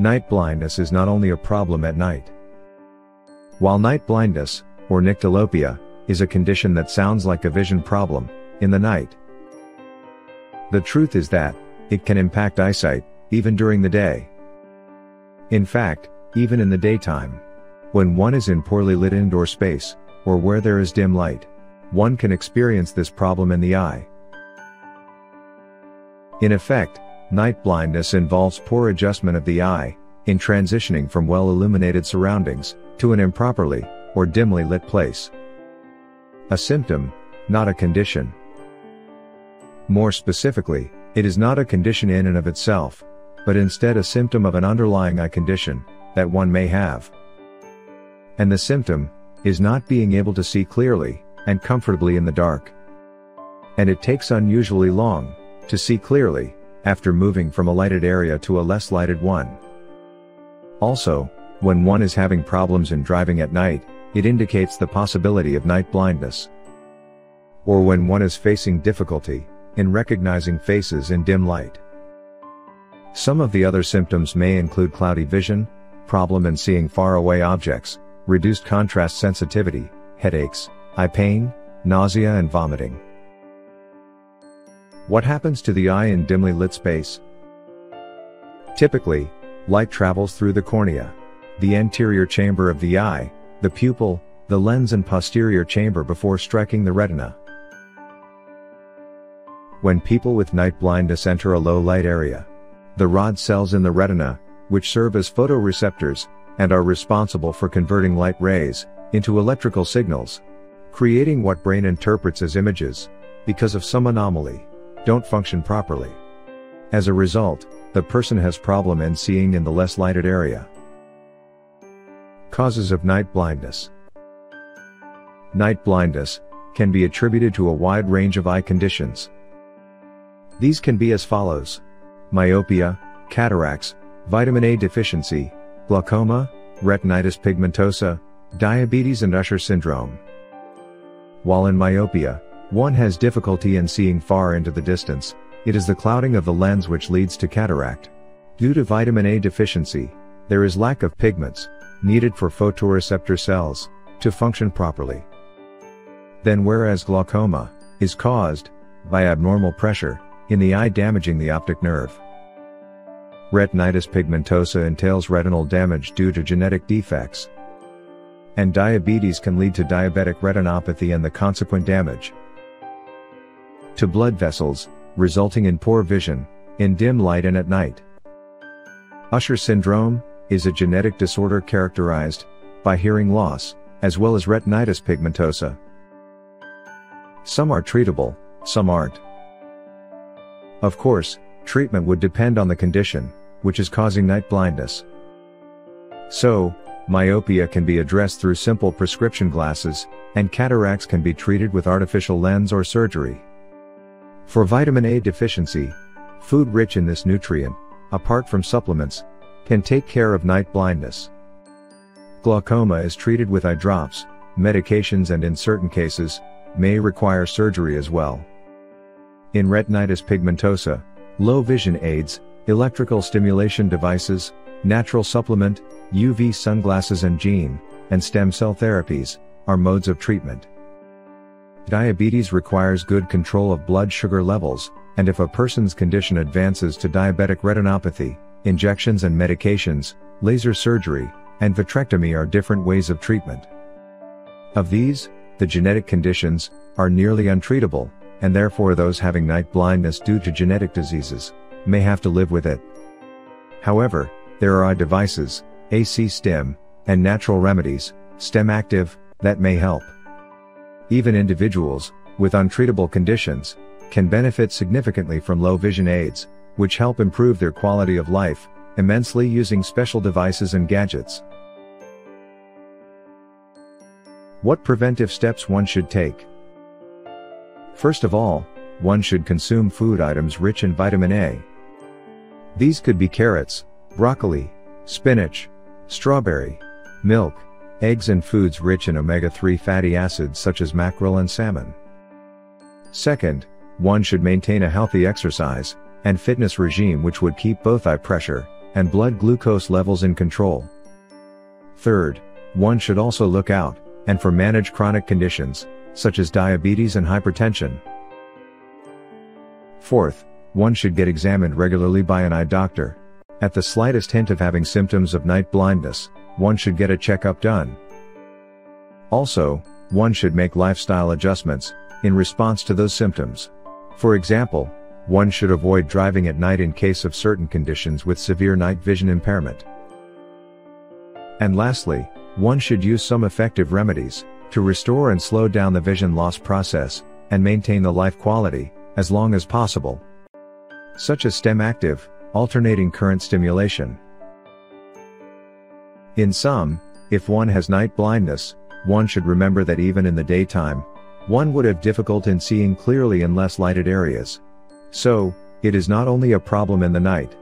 Night blindness is not only a problem at night. While night blindness, or nyctalopia, is a condition that sounds like a vision problem, in the night. The truth is that, it can impact eyesight, even during the day. In fact, even in the daytime. When one is in poorly lit indoor space, or where there is dim light, one can experience this problem in the eye. In effect, night blindness involves poor adjustment of the eye, in transitioning from well illuminated surroundings, to an improperly, or dimly lit place. A symptom, not a condition. More specifically, it is not a condition in and of itself, but instead a symptom of an underlying eye condition, that one may have. And the symptom, is not being able to see clearly, and comfortably in the dark. And it takes unusually long, to see clearly, after moving from a lighted area to a less lighted one. Also, when one is having problems in driving at night, it indicates the possibility of night blindness. Or when one is facing difficulty, in recognizing faces in dim light. Some of the other symptoms may include cloudy vision, problem in seeing faraway objects, reduced contrast sensitivity, headaches, eye pain, nausea and vomiting. What happens to the eye in dimly lit space? Typically, light travels through the cornea, the anterior chamber of the eye, the pupil, the lens and posterior chamber before striking the retina. When people with night blindness enter a low light area, the rod cells in the retina, which serve as photoreceptors, and are responsible for converting light rays, into electrical signals, creating what brain interprets as images, because of some anomaly, don't function properly. As a result, the person has problem in seeing in the less lighted area. Causes of night blindness. Night blindness can be attributed to a wide range of eye conditions. These can be as follows. Myopia, cataracts, vitamin A deficiency, glaucoma, retinitis pigmentosa, diabetes and Usher syndrome. While in myopia, one has difficulty in seeing far into the distance, it is the clouding of the lens which leads to cataract. Due to vitamin A deficiency, there is lack of pigments, needed for photoreceptor cells, to function properly. Then whereas glaucoma, is caused, by abnormal pressure, in the eye damaging the optic nerve. Retinitis pigmentosa entails retinal damage due to genetic defects. And diabetes can lead to diabetic retinopathy and the consequent damage to blood vessels, resulting in poor vision, in dim light and at night. Usher syndrome is a genetic disorder characterized by hearing loss, as well as retinitis pigmentosa. Some are treatable, some aren't. Of course, treatment would depend on the condition, which is causing night blindness. So, myopia can be addressed through simple prescription glasses, and cataracts can be treated with artificial lens or surgery. For vitamin A deficiency, food rich in this nutrient, apart from supplements, can take care of night blindness. Glaucoma is treated with eye drops, medications and in certain cases, may require surgery as well. In retinitis pigmentosa, low vision aids, electrical stimulation devices, natural supplement, UV sunglasses and gene, and stem cell therapies, are modes of treatment. Diabetes requires good control of blood sugar levels, and if a person's condition advances to diabetic retinopathy, injections and medications, laser surgery, and vitrectomy are different ways of treatment. Of these, the genetic conditions, are nearly untreatable, and therefore those having night blindness due to genetic diseases, may have to live with it. However, there are eye devices, AC stim, and natural remedies, stem active, that may help. Even individuals, with untreatable conditions, can benefit significantly from low vision aids, which help improve their quality of life, immensely using special devices and gadgets. What preventive steps one should take? First of all, one should consume food items rich in vitamin A. These could be carrots, broccoli, spinach, strawberry, milk, eggs and foods rich in omega-3 fatty acids such as mackerel and salmon. Second, one should maintain a healthy exercise and fitness regime which would keep both eye pressure and blood glucose levels in control. Third, one should also look out, and for manage chronic conditions, such as diabetes and hypertension. Fourth, one should get examined regularly by an eye doctor. At the slightest hint of having symptoms of night blindness, one should get a checkup done. Also, one should make lifestyle adjustments, in response to those symptoms. For example, one should avoid driving at night in case of certain conditions with severe night vision impairment. And lastly, one should use some effective remedies, to restore and slow down the vision loss process, and maintain the life quality, as long as possible. Such as STEM active, alternating current stimulation. In sum, if one has night blindness, one should remember that even in the daytime, one would have difficult in seeing clearly in less lighted areas. So, it is not only a problem in the night,